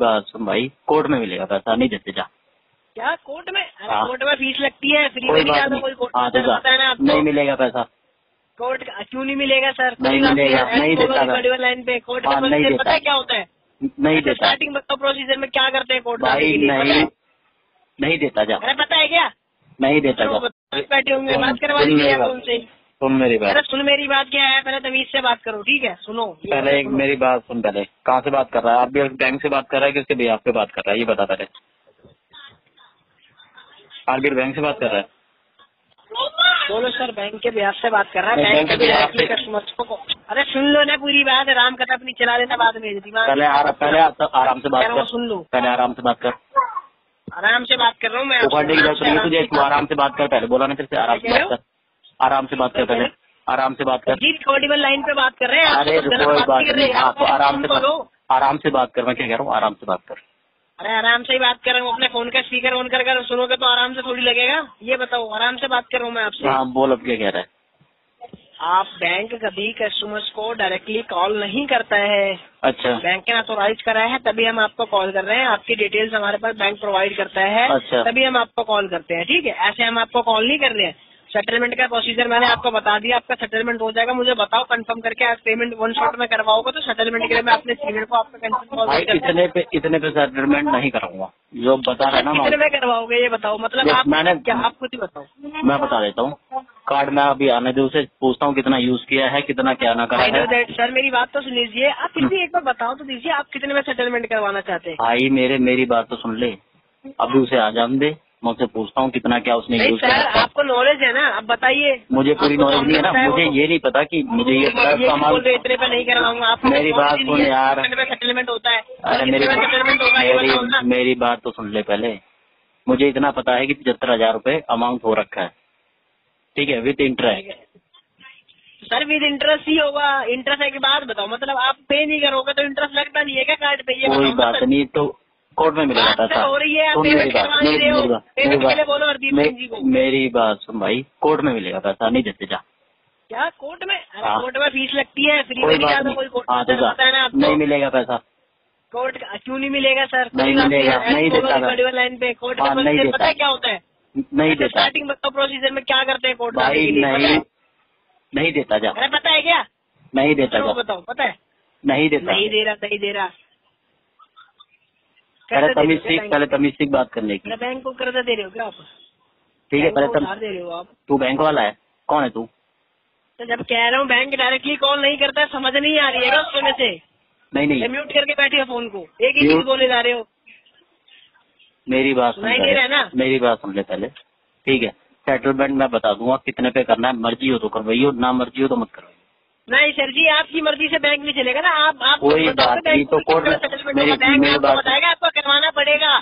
बस भाई कोर्ट में मिलेगा पैसा नहीं देते जा। क्या कोर्ट में? अरे हाँ। कोर्ट में फ़ीस लगती है फ्री में कोई नहीं बात नहीं। कोई कोर्ट हाँ तो में है आपको। नहीं मिलेगा पैसा। कोर्ट क्यों नहीं मिलेगा सर? नहीं मिलेगा, नहीं देता लाइन पे कोर्ट हाँ, का नहीं प्रोसीजर पता है। क्या होता है? नहीं देता। स्टार्टिंग बताओ प्रोसीजर में क्या करते हैं कोर्ट भाई नहीं नहीं देता जा। अरे पता है क्या? नहीं देता जा। बैठे होंगे बात करवा लीजिए उनसे। सुन मेरी बात अरे सुन मेरी बात क्या है पहले तमीज से बात करो ठीक है सुनो पहले एक मेरी बात सुन पहले कहाँ से बात कर रहा है आप भी बैंक से बात कर रहा है किसके बिहाफ पे बात कर रहा है ये बता पहले आरबीआई बैंक से बात कर रहा है बोलो सर बैंक के ब्याज से बात कर रहा है बैंक बैंक के के के कस्टमर्स को अरे सुन लो ना पूरी बात राम कथा अपनी चला लेना बाद में पहले पहले आराम से बात हूँ, कर सुन लो पहले आराम से बात कर आराम से बात कर रहा हूँ मैं उखाड़ने की आराम ज़रूरत से, नहीं तुझे आराम से बात कर पहले बोला ना फिर से आराम से बात कर आराम से बात कर पहले आराम से बात कर जी रिकॉर्डेबल लाइन पे बात कर रहे हैं। आप अरे कोई बात नहीं। आप आराम से आराम से बात कर मैं क्या कह रहा हूँ? आराम से बात कर। अरे आराम से ही बात कर रहा हूँ। अपने फ़ोन का स्पीकर ऑन कर कर सुनोगे तो आराम से थोड़ी लगेगा। ये बताओ आराम से बात कर रहा हूँ मैं आपसे। हाँ बोल अब क्या कह रहा है? आप बैंक कभी कस्टमर्स को डायरेक्टली कॉल नहीं करता है। अच्छा। बैंक ने ऑथोराइज करा है तभी हम आपको कॉल कर रहे हैं। आपकी डिटेल्स हमारे पास बैंक प्रोवाइड करता है अच्छा। तभी हम आपको कॉल करते हैं ठीक है? ऐसे हम आपको कॉल नहीं कर रहे हैं। सेटलमेंट का प्रोसीजर मैंने आपको बता दिया आपका सेटलमेंट हो जाएगा। मुझे बताओ कंफर्म करके आज पेमेंट वन शॉट में करवाओगे तो सेटलमेंट के लिए मैं अपने सीनियर को आपका कंफर्म इतने पे इतने पे सेटलमेंट नहीं कराऊँगा जो बता रहे ना कितने मैं में करवाओगे ये बताओ। मतलब आप मैंने- क्या आप खुद ही बताओ। मैं बता देता हूँ। कार्ड में अभी आने दे उसे पूछता हूँ कितना यूज़ किया है कितना क्या ना करा है। सर मेरी बात तो सुन लीजिए। आप फिर भी एक बार बताओ तो दीजिए आप कितने में सेटलमेंट करवाना चाहते हैं। भाई मेरे मेरी बात तो सुन ले। अभी उसे आ जान दे। मैं उससे पूछता हूँ कितना क्या उसने यूज़ किया। आपको नॉलेज है ना आप बताइए। मुझे पूरी नॉलेज नहीं है ना मुझे ये नहीं पता कि मुझे ये पता इतने पे नहीं करवाऊँगा। आप मेरी बात सुन यार। सेटलमेंट होता है। अरे मेरी बात तो सुन ले पहले। मुझे इतना पता है कि पचहत्तर हज़ार रूपए अमाउंट हो रखा है। ठीक है with interest sir with interest ही होगा। इंटरेस्ट है के बाद बताओ। मतलब आप पे नहीं करोगे तो इंटरेस्ट लगता नहीं है क्या? कार्ड पे ये कोई बात मतलब। नहीं तो कोर्ट में मिलेगा तो पैसा हो रही है, सुन पेमेंट मेरी बात मेरी हो। मेरी मे- सुन भाई कोर्ट में मिलेगा पैसा नहीं देते जा। क्या कोर्ट में? हाँ। कोर्ट में फ़ीस लगती है फ्री में कोई नहीं हाँ तो में है मिलेगा पैसा। कोर्ट क्यों नहीं मिलेगा सर? नहीं मिलेगा, नहीं देता लाइन पे। कोर्ट हाँ, का नहीं पता है। क्या होता है? नहीं देता। स्टार्टिंग बताओ प्रोसीजर में क्या करते हैं कोर्ट भाई नहीं नहीं। देता जा। अरे पता है क्या? नहीं देता बताओ पता है? नहीं देता। नहीं दे रहा नहीं दे रहा। पहले तमीज सीख पहले तमीज सीख बात करने की। बैंक को कर्जा दे रहे हो क्या आप? ठीक है पहले तम दे रहे हो आप। तू बैंक वाला है कौन है तू? तो जब कह रहा हूँ बैंक डायरेक्टली कॉल नहीं करता है समझ नहीं आ रही है उसमें से। नहीं नहीं। म्यूट करके बैठे हो फ़ोन को एक ही चीज़ बोले जा रहे हो। मेरी बात सुन नहीं रहा ना? मेरी बात सुन ले पहले। ठीक है सेटलमेंट मैं बता दूँगा कितने पे करना है मर्ज़ी हो तो करवाइयो ना मर्ज़ी हो तो मत करवाइयो। नहीं सर जी आपकी मर्ज़ी से बैंक नहीं चलेगा ना आप आप कोई बात नहीं, तो कोर्ट मेरी- मेरी बात- बताएगा आपको करवाना पड़ेगा।